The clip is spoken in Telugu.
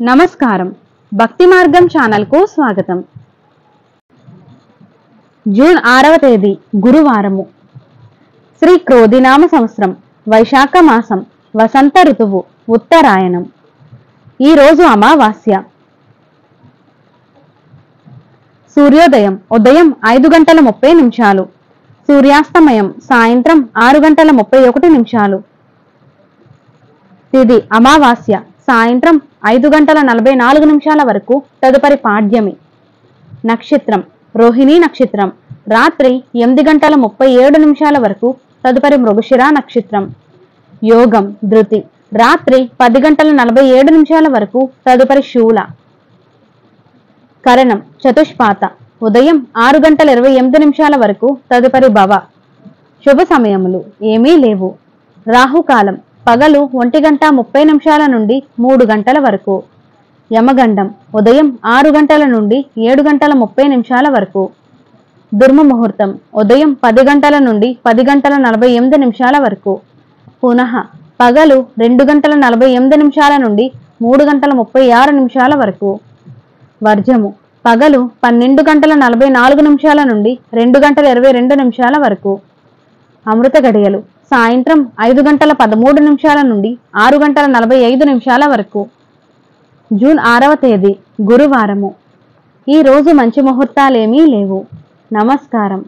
నమస్కారం. భక్తి మార్గం ఛానల్కు స్వాగతం. జూన్ ఆరవ తేదీ గురువారము. శ్రీ క్రోధినామ సంవత్సరం వైశాఖ మాసం వసంత ఋతువు ఉత్తరాయణం. ఈ రోజు అమావాస్య. సూర్యోదయం ఉదయం ఐదు గంటల ముప్పై నిమిషాలు. సూర్యాస్తమయం సాయంత్రం ఆరు గంటల ముప్పై ఒకటి నిమిషాలు. తిది అమావాస్య. సాయంత్రం ఐదు గంటల నలభై నాలుగు నిమిషాల వరకు తదుపరి పాడ్యమి. నక్షత్రం. రోహిణి నక్షత్రం. రాత్రి ఎనిమిది గంటల ముప్పై ఏడు నిమిషాల వరకు తదుపరి మృగశిర నక్షత్రం. యోగం. ధృతి. రాత్రి పది గంటల నలభై ఏడు నిమిషాల వరకు తదుపరి శూల. కరణం. చతుష్పాత. ఉదయం ఆరు గంటల ఇరవై ఎనిమిది నిమిషాల వరకు తదుపరి భవ. శుభ సమయములు. ఏమీ లేవు. రాహుకాలం. పగలు ఒంటి గంట ముప్పై నిమిషాల నుండి మూడు గంటల వరకు. యమగండం ఉదయం ఆరు గంటల నుండి ఏడు గంటల ముప్పై నిమిషాల వరకు. దుర్మ ముహూర్తం ఉదయం పది గంటల నుండి పది గంటల నలభై ఎనిమిది నిమిషాల వరకు. పునః పగలు రెండు గంటల నలభై ఎనిమిది నిమిషాల నుండి మూడు గంటల ముప్పై ఆరు నిమిషాల వరకు. వర్జము పగలు పన్నెండు గంటల నలభై నాలుగు నిమిషాల నుండి రెండు గంటల ఇరవై రెండు నిమిషాల వరకు. అమృత గడియలు సాయంత్రం ఐదు గంటల పదమూడు నిమిషాల నుండి ఆరు గంటల నలభై ఐదు నిమిషాల వరకు. జూన్ ఆరవ తేదీ గురువారము. ఈ రోజు మంచి ముహూర్తాలేమీ లేవు. నమస్కారం.